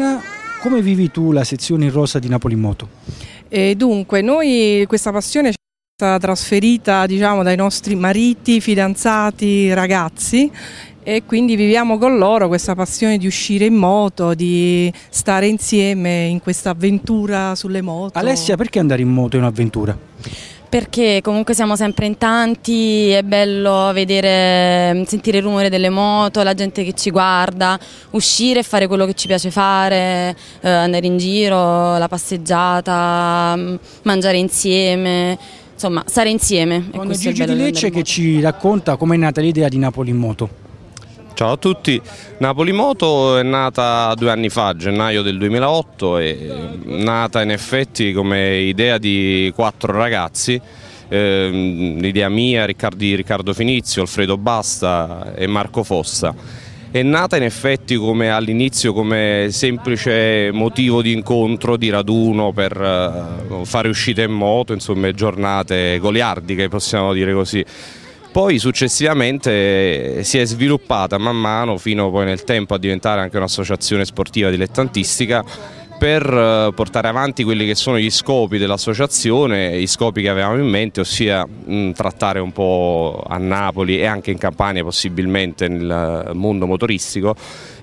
Pina, come vivi tu la sezione in rosa di Napoli in Moto? E dunque, noi questa passione ci è stata trasferita diciamo, dai nostri mariti, fidanzati, ragazzi e quindi viviamo con loro questa passione di uscire in moto, di stare insieme in questa avventura sulle moto. Alessia, perché andare in moto è un'avventura? Perché comunque siamo sempre in tanti, è bello vedere, sentire il rumore delle moto, la gente che ci guarda, uscire e fare quello che ci piace fare, eh, andare in giro, la passeggiata, mm, mangiare insieme, insomma stare insieme. Con Gigi di Lecce che ci racconta com'è nata l'idea di Napoli in moto. Ciao a tutti, Napoli Moto è nata due anni fa, gennaio del 2008, è nata in effetti come idea di quattro ragazzi, eh, l'idea mia, di Riccardo Finizio, Alfredo Basta e Marco Fossa. È nata in effetti all'inizio come semplice motivo di incontro, di raduno per uh, fare uscite in moto, insomma giornate goliardiche possiamo dire così. Poi successivamente si è sviluppata man mano fino poi nel tempo a diventare anche un'associazione sportiva dilettantistica per eh, portare avanti quelli che sono gli scopi dell'associazione, i scopi che avevamo in mente, ossia mh, trattare un po' a Napoli e anche in Campania possibilmente nel mondo motoristico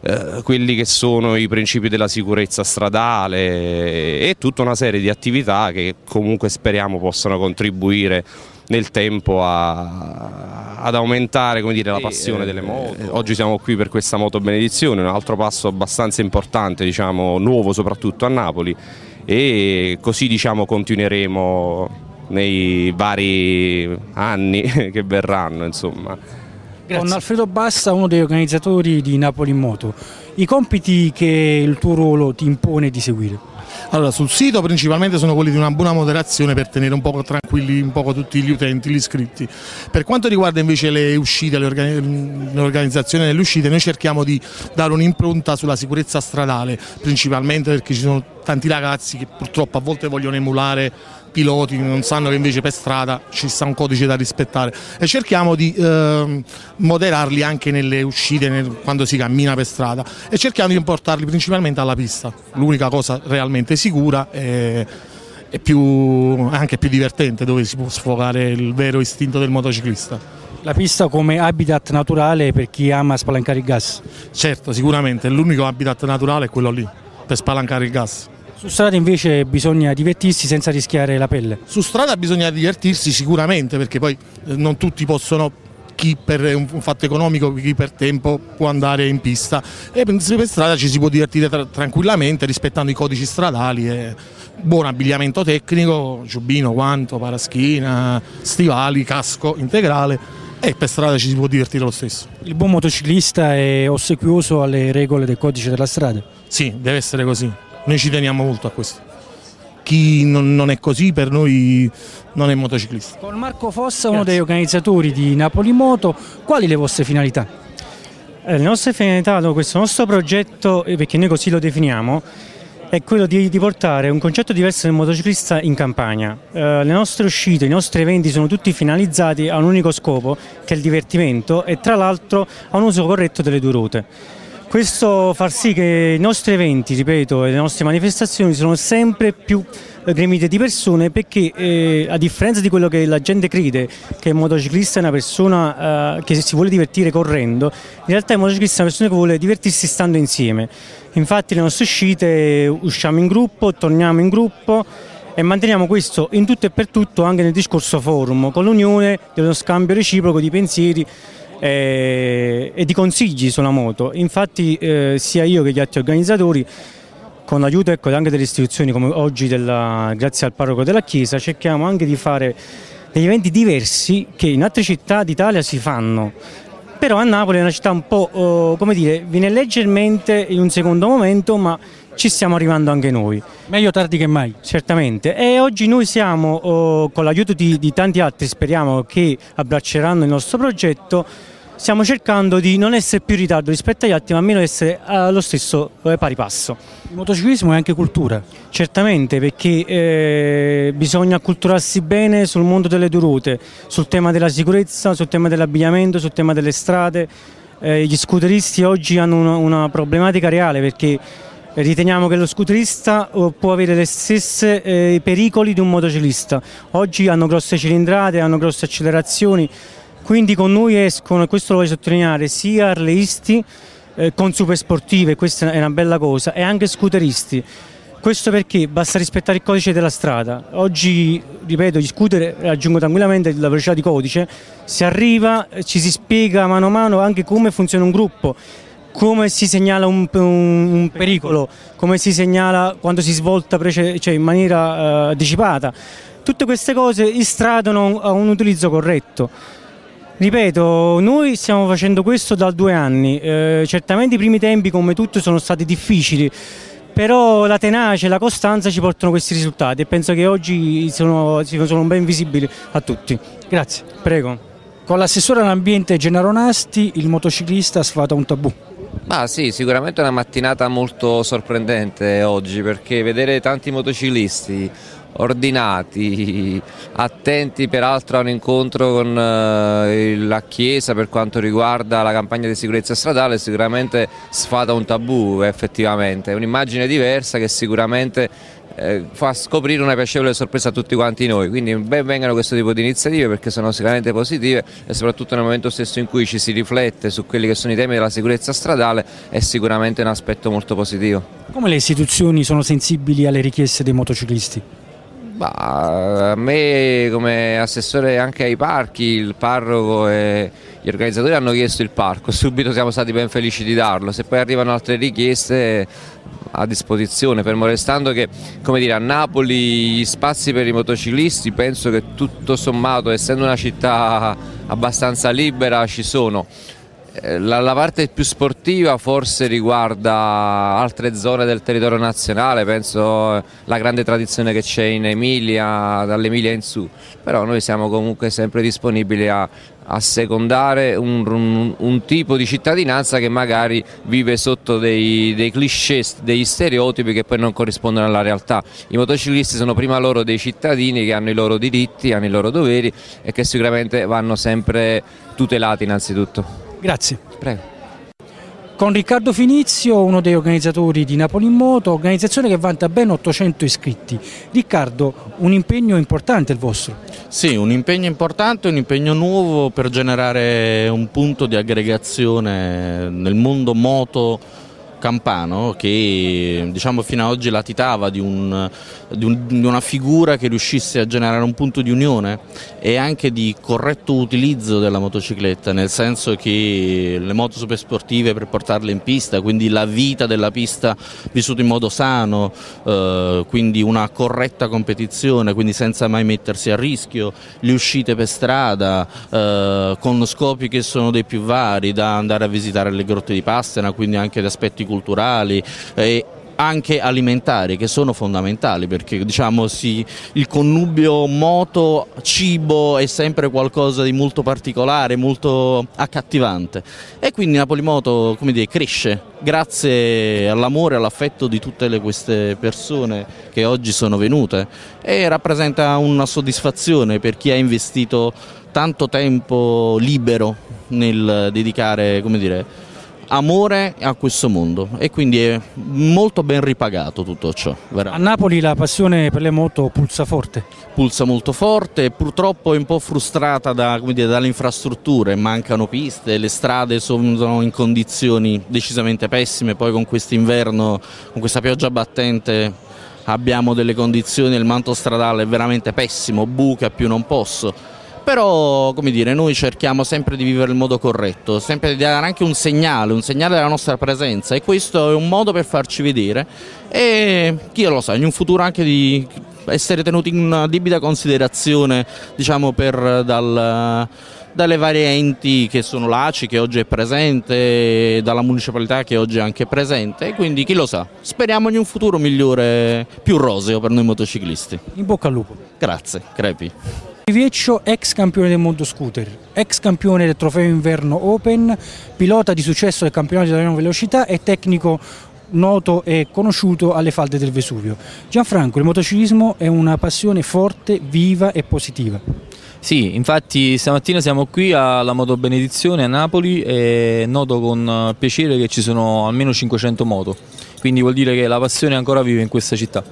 eh, quelli che sono i principi della sicurezza stradale e tutta una serie di attività che comunque speriamo possano contribuire nel tempo a, ad aumentare dire, la passione delle moto. Eh, oggi siamo qui per questa moto benedizione, un altro passo abbastanza importante, diciamo, nuovo soprattutto a Napoli e così diciamo, continueremo nei vari anni che verranno. Insomma. Con Alfredo Bassa, uno degli organizzatori di Napoli in Moto, i compiti che il tuo ruolo ti impone di seguire? Allora, sul sito principalmente sono quelli di una buona moderazione per tenere un po' tranquilli un po' tutti gli utenti, gli iscritti. Per quanto riguarda invece le uscite, l'organizzazione delle uscite, noi cerchiamo di dare un'impronta sulla sicurezza stradale, principalmente perché ci sono tanti ragazzi che purtroppo a volte vogliono emulare piloti non sanno che invece per strada ci sta un codice da rispettare e cerchiamo di eh, moderarli anche nelle uscite nel, quando si cammina per strada e cerchiamo di portarli principalmente alla pista, l'unica cosa realmente sicura è, è più, anche più divertente dove si può sfogare il vero istinto del motociclista. La pista come habitat naturale per chi ama spalancare il gas? Certo, sicuramente, l'unico habitat naturale è quello lì, per spalancare il gas. Su strada invece bisogna divertirsi senza rischiare la pelle? Su strada bisogna divertirsi sicuramente perché poi eh, non tutti possono chi per un fatto economico, chi per tempo può andare in pista e per strada ci si può divertire tra tranquillamente rispettando i codici stradali e buon abbigliamento tecnico, giubbino, guanto, paraschina, stivali, casco integrale e per strada ci si può divertire lo stesso. Il buon motociclista è ossequioso alle regole del codice della strada? Sì, deve essere così. Noi ci teniamo molto a questo. Chi non, non è così per noi non è motociclista. Con Marco Fossa, uno degli organizzatori di Napoli Moto, quali le vostre finalità? Eh, le nostre finalità, questo nostro progetto, eh, perché noi così lo definiamo, è quello di, di, portare un concetto diverso del motociclista in campagna. Eh, le nostre uscite, i nostri eventi sono tutti finalizzati a un unico scopo, che è il divertimento e tra l'altro a un uso corretto delle due ruote. Questo fa sì che i nostri eventi, ripeto, e le nostre manifestazioni sono sempre più gremite di persone perché eh, a differenza di quello che la gente crede che il motociclista è una persona eh, che si vuole divertire correndo, in realtà il motociclista è una persona che vuole divertirsi stando insieme. Infatti le nostre uscite usciamo in gruppo, torniamo in gruppo e manteniamo questo in tutto e per tutto anche nel discorso forum, con l'unione dello scambio reciproco di pensieri e, e di consigli sulla moto. Infatti eh, sia io che gli altri organizzatori con l'aiuto ecco, anche delle istituzioni come oggi della, grazie al parroco della Chiesa cerchiamo anche di fare degli eventi diversi che in altre città d'Italia si fanno però a Napoli è una città un po' oh, come dire viene leggermente in un secondo momento ma ci stiamo arrivando anche noi. Meglio tardi che mai. Certamente e oggi noi siamo oh, con l'aiuto di, di tanti altri speriamo che abbracceranno il nostro progetto stiamo cercando di non essere più in ritardo rispetto agli altri ma almeno essere allo stesso eh, pari passo. Il motociclismo è anche cultura? Certamente perché eh, bisogna acculturarsi bene sul mondo delle due ruote, sul tema della sicurezza, sul tema dell'abbigliamento, sul tema delle strade. Eh, gli scooteristi oggi hanno una, una problematica reale perché Riteniamo che lo scooterista eh, può avere le stesse eh, pericoli di un motociclista. Oggi hanno grosse cilindrate, hanno grosse accelerazioni, quindi con noi escono, e questo lo voglio sottolineare, sia arleisti eh, con super sportive, questa è una bella cosa, e anche scooteristi. Questo perché basta rispettare il codice della strada. Oggi, ripeto, gli scooter raggiungono tranquillamente la velocità di codice, si arriva, ci si spiega mano a mano anche come funziona un gruppo come si segnala un, un, un, pericolo, come si segnala quando si svolta cioè in maniera uh, anticipata. Tutte queste cose istradono a un utilizzo corretto. Ripeto, noi stiamo facendo questo da due anni, eh, certamente i primi tempi come tutti sono stati difficili, però la tenacia e la costanza ci portano questi risultati e penso che oggi sono, sono ben visibili a tutti. Grazie, prego. Con l'assessore all'ambiente Gennaro Nasti il motociclista sfata un tabù. Ah sì, sicuramente è una mattinata molto sorprendente oggi perché vedere tanti motociclisti ordinati, attenti peraltro a un incontro con eh, la Chiesa per quanto riguarda la campagna di sicurezza stradale sicuramente sfata un tabù effettivamente, è un'immagine diversa che sicuramente eh, fa scoprire una piacevole sorpresa a tutti quanti noi, quindi ben vengano questo tipo di iniziative perché sono sicuramente positive e soprattutto nel momento stesso in cui ci si riflette su quelli che sono i temi della sicurezza stradale è sicuramente un aspetto molto positivo. Come le istituzioni sono sensibili alle richieste dei motociclisti? Bah, a me come assessore anche ai parchi, il parroco e gli organizzatori hanno chiesto il parco, subito siamo stati ben felici di darlo, se poi arrivano altre richieste a disposizione, fermo restando che dire, a Napoli gli spazi per i motociclisti penso che tutto sommato, essendo una città abbastanza libera, ci sono. La, la, parte più sportiva forse riguarda altre zone del territorio nazionale, penso la grande tradizione che c'è in Emilia, dall'Emilia in su, però noi siamo comunque sempre disponibili a, a secondare un, un, un, tipo di cittadinanza che magari vive sotto dei, dei cliché, degli stereotipi che poi non corrispondono alla realtà. I motociclisti sono prima loro dei cittadini che hanno i loro diritti, hanno i loro doveri e che sicuramente vanno sempre tutelati innanzitutto. Grazie. Prego. Con Riccardo Finizio, uno dei organizzatori di Napoli in Moto, organizzazione che vanta ben 800 iscritti. Riccardo, un impegno importante il vostro? Sì, un impegno importante, un impegno nuovo per generare un punto di aggregazione nel mondo moto Campano che diciamo, fino ad oggi latitava di, un, di, un, di, una figura che riuscisse a generare un punto di unione e anche di corretto utilizzo della motocicletta, nel senso che le moto super sportive per portarle in pista, quindi la vita della pista vissuta in modo sano, eh, quindi una corretta competizione, quindi senza mai mettersi a rischio, le uscite per strada eh, con scopi che sono dei più vari, da andare a visitare le grotte di Pastena, quindi anche da aspetti culturali e anche alimentari che sono fondamentali perché diciamo sì, il connubio moto cibo è sempre qualcosa di molto particolare, molto accattivante. E quindi Napoli Moto come dire, cresce grazie all'amore e all'affetto di tutte le, queste persone che oggi sono venute e rappresenta una soddisfazione per chi ha investito tanto tempo libero nel dedicare come dire, amore a questo mondo e quindi è molto ben ripagato tutto ciò. Veramente. A Napoli la passione per le moto pulsa forte? Pulsa molto forte, purtroppo è un po' frustrata da, dire, dalle infrastrutture, mancano piste, le strade sono in condizioni decisamente pessime, poi con quest'inverno, con questa pioggia battente abbiamo delle condizioni, il manto stradale è veramente pessimo, buca più non posso però come dire, noi cerchiamo sempre di vivere il modo corretto, sempre di dare anche un segnale, un segnale della nostra presenza e questo è un modo per farci vedere e chi lo sa, in un futuro anche di essere tenuti in debita considerazione diciamo, per, dal, dalle varie enti che sono l'ACI che oggi è presente, dalla municipalità che oggi è anche presente e quindi chi lo sa, speriamo in un futuro migliore, più roseo per noi motociclisti. In bocca al lupo. Grazie, crepi. Vieccio, ex campione del mondo scooter, ex campione del trofeo inverno Open, pilota di successo del campionato italiano velocità e tecnico noto e conosciuto alle falde del Vesuvio. Gianfranco, il motociclismo è una passione forte, viva e positiva. Sì, infatti stamattina siamo qui alla Moto Benedizione a Napoli e noto con piacere che ci sono almeno 500 moto, quindi vuol dire che la passione è ancora viva in questa città.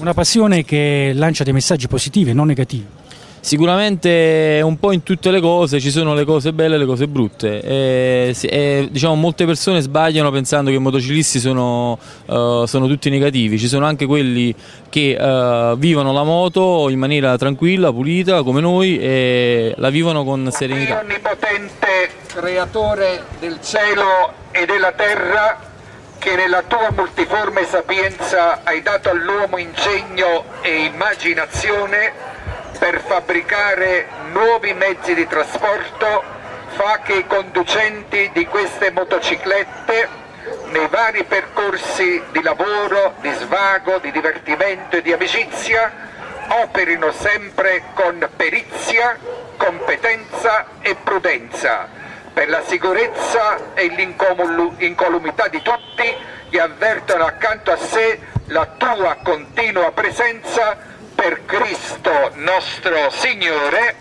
Una passione che lancia dei messaggi positivi e non negativi. Sicuramente un po' in tutte le cose ci sono le cose belle e le cose brutte e, e, diciamo, molte persone sbagliano pensando che i motociclisti sono, uh, sono tutti negativi, ci sono anche quelli che uh, vivono la moto in maniera tranquilla, pulita come noi e la vivono con serenità. Onnipotente creatore del cielo e della terra che nella tua multiforme sapienza hai dato all'uomo ingegno e immaginazione per fabbricare nuovi mezzi di trasporto fa che i conducenti di queste motociclette nei vari percorsi di lavoro, di svago, di divertimento e di amicizia operino sempre con perizia, competenza e prudenza. Per la sicurezza e l'incolumità di tutti e avvertono accanto a sé la tua continua presenza per Cristo nostro Signore,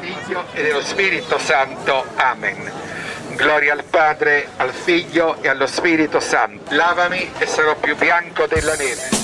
Figlio e dello Spirito Santo. Amen. Gloria al Padre, al Figlio e allo Spirito Santo. Lavami e sarò più bianco della neve.